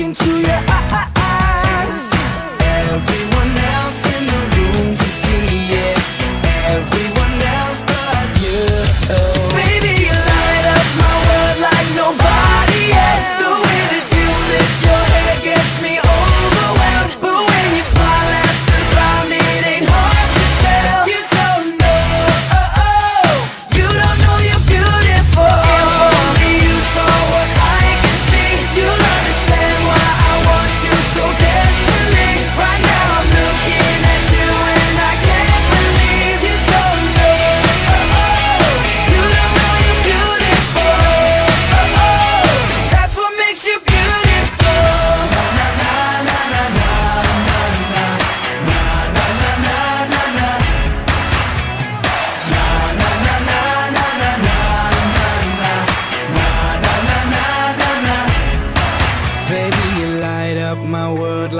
into your eyes. Ah, ah,